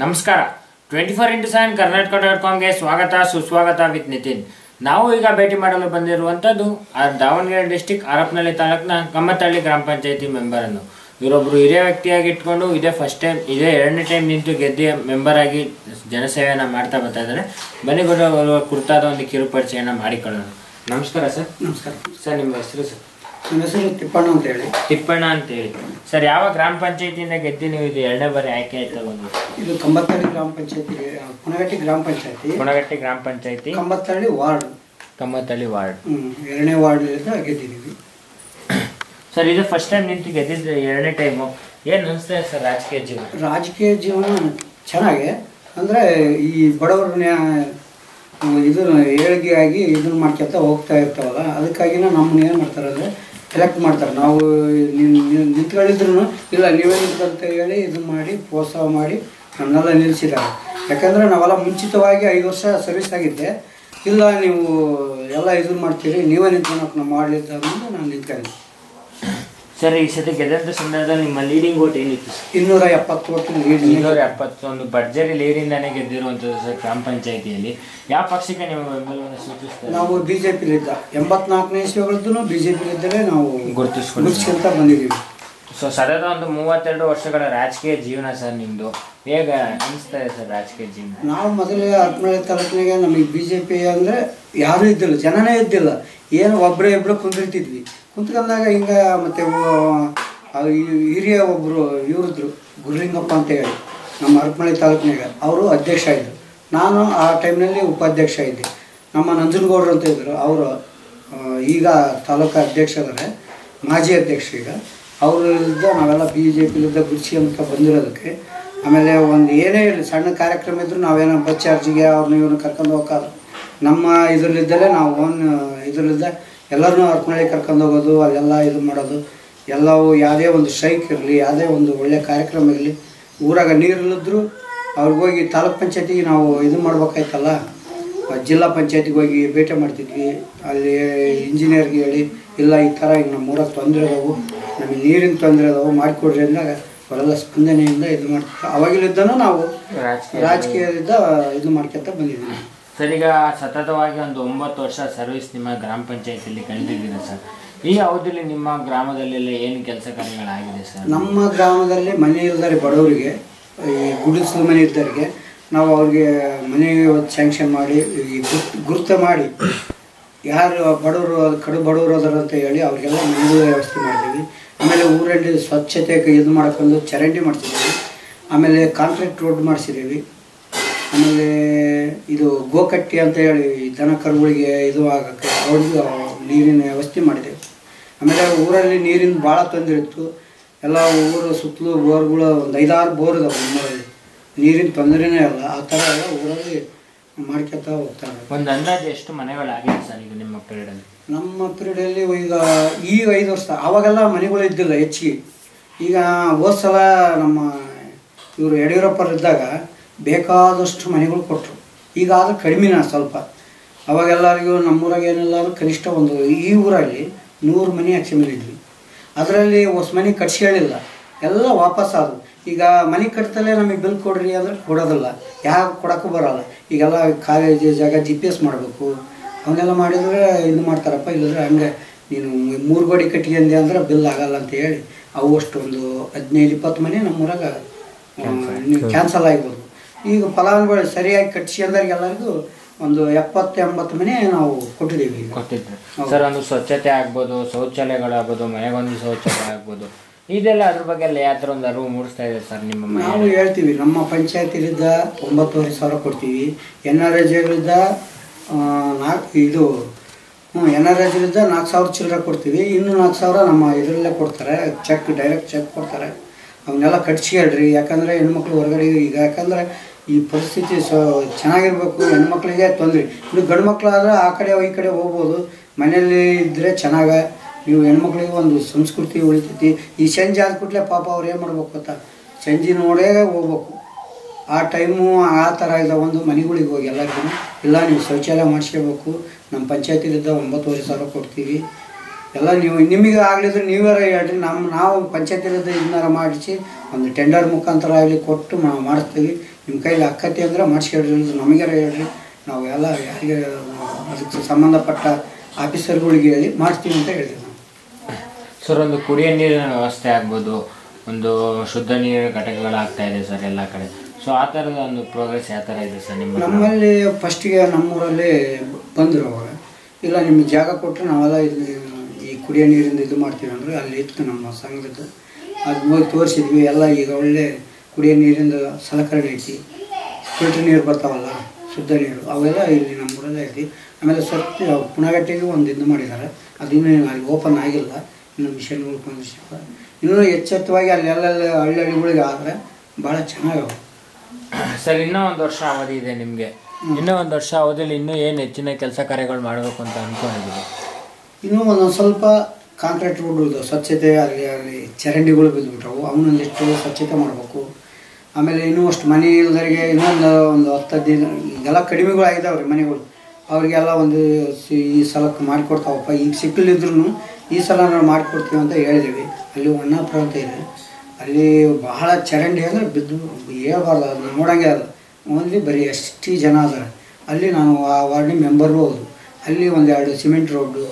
ನಮಸ್ಕಾರ. Twenty four into seven Karnataka dot ಕಾಮ್ಗೆ ಸ್ವಾಗತ ಸುಸ್ವಾಗತ ವಿತ್ ನಿತಿನ್. ನಾವು ಈಗ ಭೇಟಿ ಮಾಡಲು ಬಂದಿರುವಂಥದ್ದು ಆ ದಾವಣಗೆರೆ ಡಿಸ್ಟಿಕ್ ಹರಪನಹಳ್ಳಿ ತಾಲೂಕಿನ ಕಮ್ಮತ್ತಳ್ಳಿ ಗ್ರಾಮ ಪಂಚಾಯತಿ ಮೆಂಬರನ್ನು. ಇವರೊಬ್ಬರು ಹಿರಿಯ ವ್ಯಕ್ತಿಯಾಗಿ ಇಟ್ಕೊಂಡು ಇದೇ ಫಸ್ಟ್ ಟೈಮ್ ಇದೇ ಎರಡನೇ ಟೈಮ್ ನಿಂತು ಗೆದ್ದೆಯ ಮೆಂಬರ್ ಆಗಿ ಜನಸೇವೆಯನ್ನು ಮಾಡ್ತಾ ಬರ್ತಾ ಇದ್ದಾರೆ. ಬನ್ನಿ ಕೂಡ ಕುರಿತಾದ ಒಂದು ಕಿರುಪರಿಚಯನ ಮಾಡಿಕೊಳ್ಳೋಣ. ನಮಸ್ಕಾರ ಸರ್. ನಮಸ್ಕಾರ. ಸರ್ ನಿಮ್ಮ ಹೆಸರು ಸರ್? ನನ್ನ ಹೆಸರು ತಿಪ್ಪಣ್ಣ ಅಂತ ಹೇಳಿ. ತಿಪ್ಪಣ್ಣ ಅಂತೇಳಿ ಸರ್ ಯಾವ ಗ್ರಾಮ ಪಂಚಾಯತಿಯಿಂದ ಗೆದ್ದಿ ನೀವು ಇದು ಎರಡನೇ ಬಾರಿ ಆಯ್ಕೆ ಆಯ್ತಾ ಬಂದು? ಇದು ಕಂಬತ್ತಳ್ಳಿ ಗ್ರಾಮ ಪಂಚಾಯತಿ ಗುಣಗಟ್ಟಿ ಗ್ರಾಮ ಪಂಚಾಯತಿ. ಕುಣಗಟ್ಟಿ ಗ್ರಾಮ ಪಂಚಾಯತಿ. ಕಂಬತ್ತಳ್ಳಿ ವಾರ್ಡ್. ಕಮ್ಮತ್ತಳ್ಳಿ ವಾರ್ಡ್. ಎರಡನೇ ವಾರ್ಡ್ ಗೆದ್ದಿದ್ದೀವಿ. ಸರ್ ಇದು ಫಸ್ಟ್ ಟೈಮ್ ನಿಂತು ಗೆದ್ದಿದ್ದು ಎರಡನೇ ಟೈಮು ಏನು ಅನಿಸ್ತದೆ ಸರ್ ರಾಜಕೀಯ ಜೀವನ? ರಾಜಕೀಯ ಜೀವನ ಚೆನ್ನಾಗೆ. ಅಂದರೆ ಈ ಬಡವ್ರನ್ನ ಇದು ಏಳಿಗೆ ಆಗಿ ಇದನ್ನ ಮಾಡ್ಕೊತ ಹೋಗ್ತಾ ಇರ್ತಾವಲ್ಲ ಅದಕ್ಕಾಗಿನ ನಮ್ಮನ್ನ ಏನು ಮಾಡ್ತಾರೆ ಅಂದರೆ ಎಲೆಕ್ಟ್ ಮಾಡ್ತಾರೆ. ನಾವು ನಿಂತ್ಕೊಂಡಿದ್ರು ಇಲ್ಲ, ನೀವೇ ನಿಂತ್ಕೊಂತ ಹೇಳಿ ಇದು ಮಾಡಿ, ಪ್ರೋತ್ಸಾಹ ಮಾಡಿ ನನ್ನೆಲ್ಲ ನಿಲ್ಲಿಸಿದ್ದಾರೆ ಯಾಕಂದರೆ ನಾವೆಲ್ಲ ಮುಂಚಿತವಾಗಿ ಐದು ವರ್ಷ ಸರ್ವಿಸ್ ಆಗಿದ್ದೆ. ಇಲ್ಲ, ನೀವು ಎಲ್ಲ ಇದು ಮಾಡ್ತೀರಿ, ನೀವೇ ನಿಂತ್ಕೊಳಕ್ಕೆ ನಾವು ಮಾಡಲಿದ್ದ ನಾನು ನಿಂತ್ಕೊಂಡೆ ಸರ್ ಈ ಸತಿ ಗೆದ್ದಂಥ ಸಮಯದಲ್ಲಿ ನಿಮ್ಮ ಲೀಡಿಂಗ್ ಓಟ್ ಏನಿತ್ತು ಇನ್ನೂರ ಎಪ್ಪತ್ತು ಲೀಡ್ ಇನ್ನೂರ ಎಪ್ಪತ್ತೊಂದು ಭರ್ಜರಿ ಲೀಡಿಂದಾನೇ ಗೆದ್ದಿರುವಂಥದ್ದು ಸರ್ ಗ್ರಾಮ ಪಂಚಾಯತಿಯಲ್ಲಿ. ಯಾವ ಪಕ್ಷಕ್ಕೆ ನೀವು ಬೆಂಬಲವನ್ನು ಸೂಚಿಸ್ತಾರೆ? ನಾವು ಬಿ ಜೆ ಪಿಲಿದ್ದ ಎಂಬತ್ನಾಲ್ಕನೇ ಇಸ್ವಿಗಳದ್ದು ಬಿ ಜೆ ಪಿಲಿದ್ದಲೇ ನಾವು ಗುರುತಿಸ್ಕೊಂಡು ಗುರುತಿಸ್ಕೊಂತ ಬಂದಿದ್ದೀವಿ. ಸೊ ಸತತ ಒಂದು ಮೂವತ್ತೆರಡು ವರ್ಷಗಳ ರಾಜಕೀಯ ಜೀವನ ಸರ್ ನಿಮ್ಮದು ಅನಿಸ್ತಾ ರಾಜಕೀಯ ನಾವು ಮೊದಲೇ ಹದಿನೇಳು ತಾಲೂಕಿನಾಗೆ ನಮಗೆ ಬಿ ಜೆ ಪಿ ಅಂದರೆ ಯಾರೂ ಇದ್ದಿಲ್ಲ, ಜನನೇ ಇದ್ದಿಲ್ಲ. ಏನು ಒಬ್ಬರೇ ಇಬ್ಬರು ಕುಂದಿರ್ತಿದ್ವಿ ಕುಂತ್ಕೊಂಡಾಗ ಹಿಂಗೆ ಮತ್ತು ಹಿರಿಯ ಒಬ್ಬರು ಇವರಿದ್ರು, ಗುರುಲಿಂಗಪ್ಪ ಅಂತ ಹೇಳಿ, ನಮ್ಮ ಹರಪನಹಳ್ಳಿ ತಾಲೂಕಿನಾಗ ಅವರು ಅಧ್ಯಕ್ಷ ಇದ್ದರು ನಾನು ಆ ಟೈಮ್ನಲ್ಲಿ ಉಪಾಧ್ಯಕ್ಷ ಇದ್ದೆ. ನಮ್ಮ ನಂಜನಗೌಡರು ಅಂತ ಇದ್ದರು ಅವರು ಈಗ ತಾಲೂಕು ಅಧ್ಯಕ್ಷ ಇದ್ದಾರೆ ಮಾಜಿ ಅಧ್ಯಕ್ಷ ಈಗ. ಅವರಿಂದ ನಾವೆಲ್ಲ ಬಿ ಜೆ ಪಿಲಿದ್ದ ಗುರುಸಿ ಅಂತ ಬಂದಿರೋದಕ್ಕೆ ಆಮೇಲೆ ಒಂದು ಏನೇ ಇರಲಿ, ಸಣ್ಣ ಕಾರ್ಯಕ್ರಮ ಇದ್ದರೂ ನಾವೇನೋ ಬಸ್ ಚಾರ್ಜಿಗೆ ಅವ್ರನ್ನ ಇವ್ರನ್ನ ಕರ್ಕೊಂಡು ಹೋಗೋದು ನಮ್ಮ ಇದರಲ್ಲಿದ್ದಲೇ ನಾವು ಓನ್, ಇದರಲ್ಲಿದ್ದ ಎಲ್ಲರನ್ನೂ ಅರ್ಕೊಂಡಿ ಕರ್ಕೊಂಡು ಹೋಗೋದು, ಅಲ್ಲೆಲ್ಲ ಇದು ಮಾಡೋದು. ಎಲ್ಲವೂ ಯಾವುದೇ ಒಂದು ಸ್ಟ್ರೈಕ್ ಇರಲಿ, ಯಾವುದೇ ಒಂದು ಒಳ್ಳೆಯ ಕಾರ್ಯಕ್ರಮ ಇರಲಿ, ಊರಾಗ ನೀರಿಲ್ಲದ್ರು ಅವ್ರಿಗೋಗಿ ತಾಲೂಕ್ ಪಂಚಾಯತಿಗೆ ನಾವು ಇದು ಮಾಡ್ಬೇಕಾಯ್ತಲ್ಲ? ಜಿಲ್ಲಾ ಪಂಚಾಯತಿಗೆ ಹೋಗಿ ಭೇಟಿ ಮಾಡ್ತಿದ್ವಿ. ಅಲ್ಲಿ ಇಂಜಿನಿಯರ್ಗೆ ಹೇಳಿ, ಇಲ್ಲ ಈ ಥರ ಈಗ ನಮ್ಮ ಊರಾಗ ತೊಂದರೆ ಅದಾವು ನಮಗೆ ನೀರಿನ ತೊಂದರೆ ಅದಾವು ಮಾಡಿಕೊಡ್ರಿ ಅಂದಾಗ ಅವರೆಲ್ಲ ಸ್ಪಂದನೆಯಿಂದ ಇದು ಮಾಡ್ತಾರೆ ಅವಾಗಿಲ್ಲಿದ್ದನೂ ನಾವು ರಾಜಕೀಯ ರಾಜಕೀಯದಿಂದ ಇದು ಮಾಡ್ಕೊತ ಬಂದಿದ್ದೀವಿ. ಸರ್ ಈಗ ಸತತವಾಗಿ ಒಂದು ಒಂಬತ್ತು ವರ್ಷ ಸರ್ವಿಸ್ ನಿಮ್ಮ ಗ್ರಾಮ ಪಂಚಾಯತಿಯಲ್ಲಿ ಕಳೆದಿದ್ದೀರಾ ಸರ್? ಈ ಅವಧಿಯಲ್ಲಿ ನಿಮ್ಮ ಗ್ರಾಮದಲ್ಲೆಲ್ಲ ಏನು ಕೆಲಸ ಕಾರ್ಯಗಳಾಗಿದೆ ಸರ್? ನಮ್ಮ ಗ್ರಾಮದಲ್ಲಿ ಮನೆ ಇಲ್ದಾರೆ ಬಡವರಿಗೆ ಈ ಗುಡಿಸಲು ಮನೆ ಇದ್ದವರಿಗೆ ನಾವು ಅವ್ರಿಗೆ ಮನೆ ಸ್ಯಾಂಕ್ಷನ್ ಮಾಡಿ ಈ ಗುರ್ತು ಗುರ್ತ ಮಾಡಿ ಯಾರು ಬಡವರು, ಕಡು ಬಡವರು ಅದರ ಅಂತ ಹೇಳಿ ಅವ್ರಿಗೆಲ್ಲ ನೀರು ವ್ಯವಸ್ಥೆ ಮಾಡ್ತೀವಿ ಆಮೇಲೆ ಊರಲ್ಲಿ ಸ್ವಚ್ಛತೆ ಇದು ಮಾಡ್ಕೊಂಡು ಚರಂಡಿ ಮಾಡ್ತಿದ್ದೀವಿ ಆಮೇಲೆ ಕಾಂಕ್ರೀಟ್ ರೋಡ್ ಮಾಡಿಸಿದ್ದೀವಿ. ಆಮೇಲೆ ಇದು ಗೋಕಟ್ಟಿ ಅಂತ ಹೇಳಿ ದನ ಕರುಗಳಿಗೆ ಇದು ಆಗಕ್ಕೆ ಅವ್ರಿಗೆ ನೀರಿನ ವ್ಯವಸ್ಥೆ ಮಾಡಿದೆವು ಆಮೇಲೆ ಊರಲ್ಲಿ ನೀರಿನ ಭಾಳ ತೊಂದರೆ ಇತ್ತು ಎಲ್ಲ ಊರು ಸುತ್ತಲೂ ಬೋರ್ಗಳು, ಒಂದು ಐದಾರು ಬೋರ್ ಇದಾವೆ ನಮ್ಮೂರಲ್ಲಿ. ನೀರಿನ ತೊಂದರೆನೇ ಇಲ್ಲ. ಆ ಥರ ಎಲ್ಲ ಊರಲ್ಲಿ ಮಾಡ್ಕೊತ ಹೋಗ್ತಾರೆ. ಒಂದು ಅಂದಾಜು ಎಷ್ಟು ಮನೆಗಳಾಗಿದೆ ಸರ್ ಈಗ ನಿಮ್ಮ ಪೀರಿಯಡಲ್ಲಿ? ನಮ್ಮ ಪೀರಿಯಡಲ್ಲಿ ಈಗ ಈಗ ಐದು ವರ್ಷ ಅವಾಗೆಲ್ಲ ಮನೆಗಳು ಇದ್ದಿಲ್ಲ ಹೆಚ್ಚಿಗೆ. ಈಗ ಹೋದ ಸಲ ನಮ್ಮ ಇವರು ಯಡಿಯೂರಪ್ಪರು ಇದ್ದಾಗ ಬೇಕಾದಷ್ಟು ಮನೆಗಳು ಕೊಟ್ಟರು. ಈಗ ಆದರೂ ಕಡಿಮೆನ ಸ್ವಲ್ಪ. ಅವಾಗೆಲ್ಲರಿಗೂ ನಮ್ಮೂರಾಗ ಏನಿಲ್ಲ ಕನಿಷ್ಠ ಒಂದು ಈ ಊರಲ್ಲಿ ನೂರು ಮನೆ ಮೇಲೆ ಇದ್ವಿ. ಅದರಲ್ಲಿ ಹೊಸ ಮನೆ ಕಟ್ಸಿ ಹೇಳಿಲ್ಲ. ಎಲ್ಲ ವಾಪಸ್ ಆದವು. ಈಗ ಮನೆ ಕಟ್ತಲೇ ನಮಗೆ ಬಿಲ್ ಕೊಡ್ರಿ ಅಂದ್ರೆ ಕೊಡೋದಿಲ್ಲ. ಯಾವ ಕೊಡೋಕ್ಕೂ ಬರೋಲ್ಲ. ಈಗೆಲ್ಲ ಕಾಲೇಜ್ ಜಾಗ ಜಿ ಪಿ ಎಸ್ ಮಾಡಬೇಕು. ಅವನ್ನೆಲ್ಲ ಮಾಡಿದ್ರೆ ಇದು ಮಾಡ್ತಾರಪ್ಪ ಇಲ್ಲದ್ರೆ ಹಂಗೆ ನೀನು ಮೂರು ಗೋಡಿ ಕಟ್ಕೊಂಡೆ ಅಂದ್ರೆ ಬಿಲ್ ಆಗಲ್ಲ ಅಂತ ಹೇಳಿ ಅವು ಅಷ್ಟೊಂದು ಹದಿನೈದು ಇಪ್ಪತ್ತು ಮನೆ ನಮ್ಮೂರಾಗ ಕ್ಯಾನ್ಸಲ್ ಆಗ್ಬೋದು. ಈಗ ಫಲಾನುಭವಿ ಸರಿಯಾಗಿ ಕಟ್ಸಿ ಎಲ್ಲರಿಗೂ ಒಂದು ಎಪ್ಪತ್ತು ಎಂಬತ್ತು ಮನೆ ನಾವು ಕೊಟ್ಟಿದ್ದೀವಿ. ಸರ್ ಒಂದು ಸ್ವಚ್ಛತೆ ಆಗ್ಬೋದು ಶೌಚಾಲಯಗಳಾಗ್ಬೋದು ಮನೆಗೊಂದು ಶೌಚಾಲಯ ಆಗ್ಬೋದು. ಇದೆಲ್ಲ ಅದ್ರ ಬಗ್ಗೆ ಎಲ್ಲ ಯಾವ ಅರಿವು ಮೂಡಿಸ್ತಾ ಇದೆ ಸರ್ ನಿಮ್ಮ ನಾವು ಹೇಳ್ತೀವಿ, ನಮ್ಮ ಪಂಚಾಯತಿಲಿದ್ದ ಒಂಬತ್ತುವರೆ ಸಾವಿರ ಕೊಡ್ತೀವಿ. ಎನ್ ಆರ್ ಎಜ್ಗಳಿದ್ದ ನಾಲ್ಕು, ಇದು ಹ್ಞೂ ಎನ್ ಆರ್ ಎಜ್ಗಳಿದ್ದ ನಾಲ್ಕು ಸಾವಿರ ಚಿಲ್ಲರೆ ಕೊಡ್ತೀವಿ. ಇನ್ನೂ ನಾಲ್ಕು ಸಾವಿರ ನಮ್ಮ ಇದರಲ್ಲೇ ಕೊಡ್ತಾರೆ. ಚೆಕ್, ಡೈರೆಕ್ಟ್ ಚೆಕ್ ಕೊಡ್ತಾರೆ. ಅವನ್ನೆಲ್ಲ ಕಟ್ಸಿ ಹೇಳ್ರಿ ಯಾಕಂದರೆ ಹೆಣ್ಮಕ್ಳು ಹೊರಗಡೆ, ಈಗ ಯಾಕಂದರೆ ಈ ಪರಿಸ್ಥಿತಿ ಸೊ, ಚೆನ್ನಾಗಿರ್ಬೇಕು. ಹೆಣ್ಮಕ್ಳಿಗೆ ತೊಂದರೆ. ಇನ್ನು ಗಂಡು ಮಕ್ಕಳಾದ್ರೆ ಆ ಕಡೆ, ಈ ಕಡೆ ಹೋಗ್ಬೋದು. ಮನೆಯಲ್ಲಿ ಇದ್ದರೆ ಚೆನ್ನಾಗ ನೀವು ಹೆಣ್ಮಕ್ಳಿಗೆ ಒಂದು ಸಂಸ್ಕೃತಿ ಉಳಿತೈತಿ. ಈ ಸಂಜೆ ಆದ ಪಾಪ ಅವ್ರು ಏನು ಮಾಡ್ಬೇಕು ಗೊತ್ತಾ? ಸಂಜೆ ನೋಡೇ ಹೋಗ್ಬೇಕು. ಆ ಟೈಮು ಆ ಥರ ಇದೆ ಒಂದು ಮನೆಗಳಿಗೆ ಹೋಗಿ ಎಲ್ಲರಿಗೂ ಇಲ್ಲ, ನೀವು ಶೌಚಾಲಯ ಮಾಡಿಸ್ಕೋಬೇಕು. ನಮ್ಮ ಪಂಚಾಯತಿಲಿದ್ದ ಒಂಬತ್ತುವರೆ ಸಾವಿರ ಕೊಡ್ತೀವಿ. ಎಲ್ಲ ನೀವು, ನಿಮಗೆ ಆಗಲಿದ್ರೆ ನೀವೇರ ಹೇಳ್ರಿ. ನಮ್ಮ ನಾವು ಪಂಚಾಯತಿಲಿದ್ದ ಇದನ್ನಾರ ಮಾಡಿಸಿ ಒಂದು ಟೆಂಡರ್ ಮುಖಾಂತರ ಆಗಲಿ ಕೊಟ್ಟು ನಾವು ಮಾಡಿಸ್ತೀವಿ. ನಿಮ್ಮ ಕೈಲಿ ಅಕ್ಕತಿ ಅಂದ್ರೆ ಮಾಡಿಸ್ಕೊಳ್ರಿ. ನಮಗೆ ನಮಗಾರ ಹೇಳ್ರಿ. ನಾವು ಎಲ್ಲ ಯಾರಿಗೆ ಅದಕ್ಕೆ ಸಂಬಂಧಪಟ್ಟ ಆಫೀಸರ್ಗಳಿಗೆ ಹೇಳಿ ಮಾಡಿಸ್ತೀವಿ ಅಂತ ಹೇಳಿದ್ವಿ. ನಾವು ಸರ್, ಒಂದು ಕುಡಿಯೋ ನೀರಿನ ವ್ಯವಸ್ಥೆ ಆಗ್ಬೋದು, ಒಂದು ಶುದ್ಧ ನೀರಿನ ಘಟಕಗಳಾಗ್ತಾ ಇದೆ ಸರ್ ಎಲ್ಲ ಕಡೆ. ಸೊ ಆ ಥರದ ಒಂದು ಪ್ರೋಗ್ರೆಸ್ ಯಾವ ಥರ ಇದೆ ಸರ್ ನಿಮ್ಮ ನಮ್ಮಲ್ಲಿ ಫಸ್ಟಿಗೆ ನಮ್ಮೂರಲ್ಲಿ ಬಂದರು ಅವಾಗ ಇಲ್ಲ, ನಿಮಗೆ ಜಾಗ ಕೊಟ್ಟರೆ ನಾವೆಲ್ಲ ಇಲ್ಲಿ ಈ ಕುಡಿಯೋ ನೀರಿಂದ ಇದು ಮಾಡ್ತೀವಿ ಅಂದರೆ ಅಲ್ಲಿ ಇತ್ತು ನಮ್ಮ ಸಂಘದ ಅದು ಹೋಗಿ ತೋರಿಸಿದ್ವಿ, ಎಲ್ಲ ಈಗ ಒಳ್ಳೆ ಕುಡಿಯೋ ನೀರಿಂದ ಸಲಕರಣೆ ಐತಿ. ಫಿಲ್ಟರ್ ನೀರು ಬರ್ತಾವಲ್ಲ, ಶುದ್ಧ ನೀರು, ಅವೆಲ್ಲ ಇಲ್ಲಿ ನಮ್ಮೂರಲ್ಲೇ ಐತಿ. ಆಮೇಲೆ ಸ್ವಲ್ಪ ಪುಣಗಟ್ಟಿಗೆ ಒಂದು ಇದು ಮಾಡಿದ್ದಾರೆ. ಅದು ಇನ್ನೂ ಅಲ್ಲಿ ಓಪನ್ ಆಗಿಲ್ಲ. ಇನ್ನು ಮಿಷನ್ಗಳು ಕೊಂಡಿಸಿಲ್ಲ ಇನ್ನೂ ಎಚ್ಚೆತ್ತವಾಗಿ ಅಲ್ಲೆಲ್ಲ ಹಳ್ಳಿ ಹಳ್ಳಿಗಳಿಗೆ ಆದರೆ ಭಾಳ ಚೆನ್ನಾಗವೆ. ಸರ್ ಇನ್ನೂ ಒಂದು ವರ್ಷ ಅವಧಿ ಇದೆ ನಿಮಗೆ. ಇನ್ನೂ ಒಂದು ವರ್ಷ ಅವಧಿಯಲ್ಲಿ ಇನ್ನೂ ಏನು ಹೆಚ್ಚಿನ ಕೆಲಸ ಕಾರ್ಯಗಳು ಮಾಡಬೇಕು ಅಂತ ಅಂದ್ಕೊಂಡಿದ್ದೀವಿ ಇನ್ನೂ ಒಂದೊಂದು ಸ್ವಲ್ಪ ಕಾಂಕ್ರೀಟ್ ರೋಡ್ ಸ್ವಚ್ಛತೆ ಅಲ್ಲಿ ಅಲ್ಲಿ ಚರಂಡಿಗಳು ಬಿದ್ದುಬಿಟ್ಟವು. ಅವನೊಂದಿಷ್ಟು ಸ್ವಚ್ಛತೆ ಮಾಡಬೇಕು. ಆಮೇಲೆ ಇನ್ನೂ ಅಷ್ಟು ಮನೆ ಇಲ್ಲದವರಿಗೆ ಇನ್ನೊಂದು ಒಂದು ಹತ್ತು ದಿನ ಈಗೆಲ್ಲ ಕಡಿಮೆಗಳು ರೀ ಮನೆಗಳು. ಅವರಿಗೆಲ್ಲ ಒಂದು ಈ ಸಲಕ್ಕೆ ಮಾಡಿಕೊಡ್ತಾವಪ್ಪ. ಈಗ ಸಿಕ್ಕಲಿದ್ರು ಈ ಸಲ ನಾವು ಮಾಡಿಕೊಡ್ತೀವಿ ಅಂತ ಹೇಳಿದ್ದೀವಿ ಅಲ್ಲಿ ಹೊನ್ನಾಪುರ ಅಂತ ಇದೆ. ಅಲ್ಲಿ ಬಹಳ ಚರಂಡಿ ಅಂದರೆ ಬಿದ್ದು ಹೇಳ್ಬಾರ್ದು ಅದು, ನೋಡೋಂಗೆ ಅದು. ಓನ್ಲಿ ಬರೀ ಎಷ್ಟು ಜನ ಅದಾರೆ. ಅಲ್ಲಿ ನಾನು ಆ ವಾರ್ಡಿನ ಮೆಂಬರ್ಗೂ ಹೌದು. ಅಲ್ಲಿ ಒಂದೆರಡು ಸಿಮೆಂಟ್ ರೋಡು,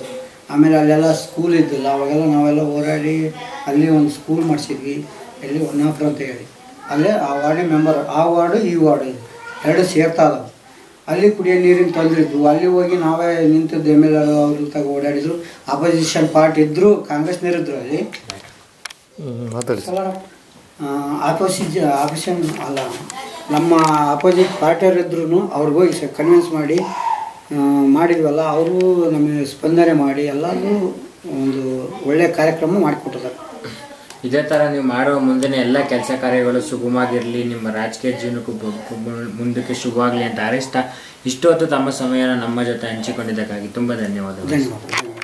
ಆಮೇಲೆ ಅಲ್ಲೆಲ್ಲ ಸ್ಕೂಲ್ ಇದ್ದಿಲ್ಲ, ಅವಾಗೆಲ್ಲ ನಾವೆಲ್ಲ ಹೋರಾಡಿ ಅಲ್ಲಿ ಒಂದು ಸ್ಕೂಲ್ ಮಾಡಿಸಿದ್ವಿ. ಅಲ್ಲಿ ಹೊನ್ನಾಪುರ ಅಂತ ಹೇಳಿ. ಅಲ್ಲೇ ಆ ವಾರ್ಡಿನ ಮೆಂಬರ್, ಆ ವಾರ್ಡು, ಈ ವಾರ್ಡು ಎರಡು ಸೇರ್ತಾ ಇದಾವೆ. ಅಲ್ಲಿ ಕುಡಿಯೋ ನೀರಿನ ತೊಂದರೆ ಇದ್ವು ಅಲ್ಲಿ ಹೋಗಿ ನಾವೇ ನಿಂತಿದ್ದು ಎಂ ಎಲ್ ಅವ್ರ ತಗ ಓಡಾಡಿದ್ರು. ಅಪೋಸಿಷನ್ ಪಾರ್ಟಿ ಇದ್ದರು ಕಾಂಗ್ರೆಸ್ನವರಿದ್ರು ಅಲ್ಲಿ. ಆಪೋಸಿಜ್ ಆಪೋಸಿಷನ್ ಅಲ್ಲ ನಮ್ಮ ಅಪೋಸಿಟ್ ಪಾರ್ಟಿಯವ್ರು ಇದ್ರೂ ಅವ್ರಿಗೆ ಹೋಗಿ ಕನ್ವಿನ್ಸ್ ಮಾಡಿ ಮಾಡಿದ್ವಲ್ಲ ಅವರು ನಮಗೆ ಸ್ಪಂದನೆ ಮಾಡಿ ಎಲ್ಲರೂ ಒಂದು ಒಳ್ಳೆಯ ಕಾರ್ಯಕ್ರಮ ಮಾಡಿಕೊಟ್ಟಿದ್ದಾರೆ ಇದೇ ಥರ ನೀವು ಮಾಡುವ ಮುಂದಿನ ಎಲ್ಲ ಕೆಲಸ ಕಾರ್ಯಗಳು ಸುಗಮವಾಗಿರಲಿ, ನಿಮ್ಮ ರಾಜಕೀಯ ಜೀವನಕ್ಕೂ ಮುಂದಕ್ಕೆ ಶುಭವಾಗಲಿ ಅಂತ ಹಾರೈಸ್ತಾ ಇಷ್ಟೊತ್ತು ತಮ್ಮ ಸಮಯನ ನಮ್ಮ ಜೊತೆ ಹಂಚಿಕೊಂಡಿದ್ದಕ್ಕಾಗಿ ತುಂಬ ಧನ್ಯವಾದಗಳು. ಧನ್ಯವಾದ